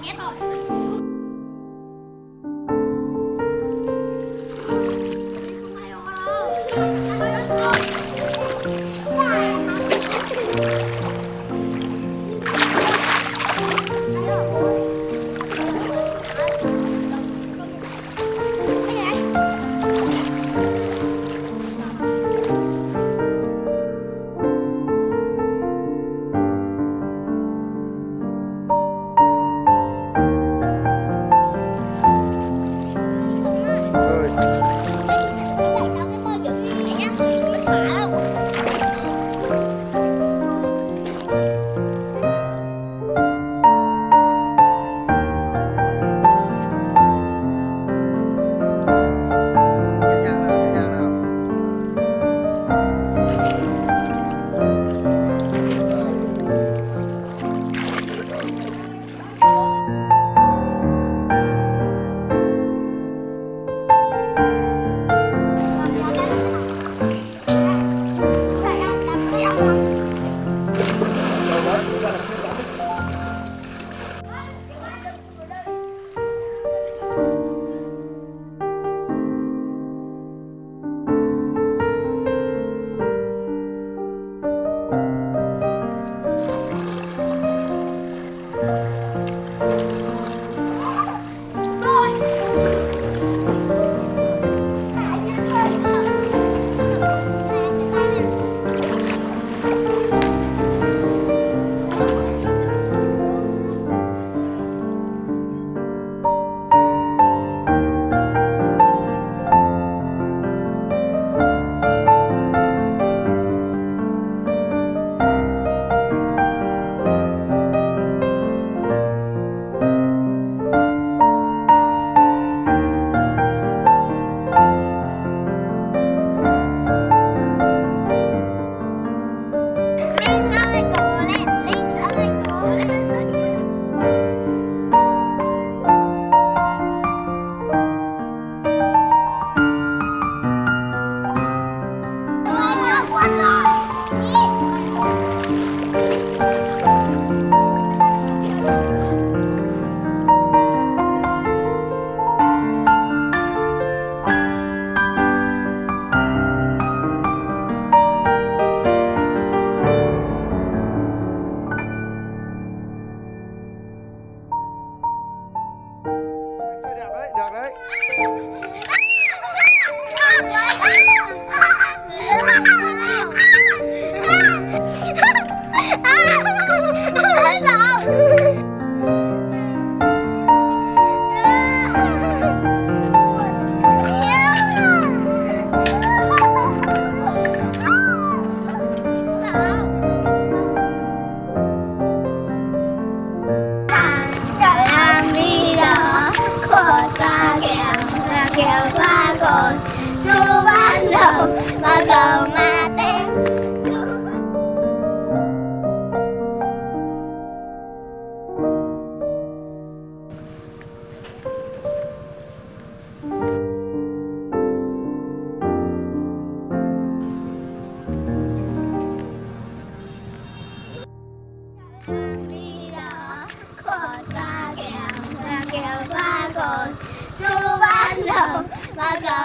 别跑 Thank you. What's up? 우리가 걷다게 안가게 하고 조반도 나가